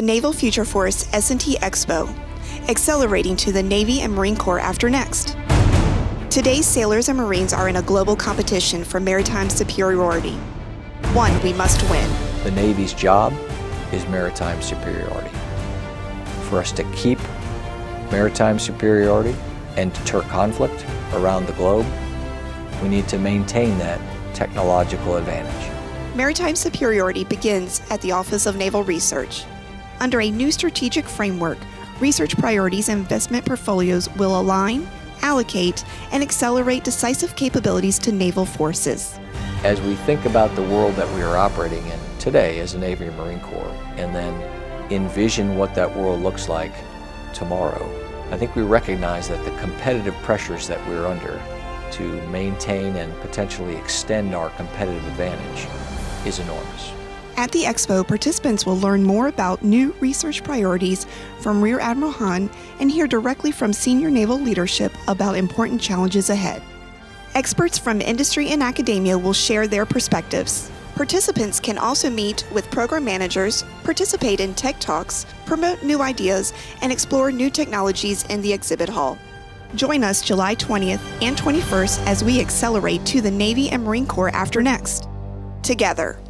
the Naval Future Force S&T Expo, accelerating to the Navy and Marine Corps after next. Today's sailors and Marines are in a global competition for maritime superiority. One we must win. The Navy's job is maritime superiority. For us to keep maritime superiority and deter conflict around the globe, we need to maintain that technological advantage. Maritime superiority begins at the Office of Naval Research. Under a new strategic framework, research priorities and investment portfolios will align, allocate, and accelerate decisive capabilities to naval forces. As we think about the world that we are operating in today as a Navy and Marine Corps, and then envision what that world looks like tomorrow, I think we recognize that the competitive pressures that we're under to maintain and potentially extend our competitive advantage is enormous. At the expo, participants will learn more about new research priorities from Rear Admiral Hahn and hear directly from senior naval leadership about important challenges ahead. Experts from industry and academia will share their perspectives. Participants can also meet with program managers, participate in tech talks, promote new ideas, and explore new technologies in the exhibit hall. Join us July 20th and 21st as we accelerate to the Navy and Marine Corps after next. Together.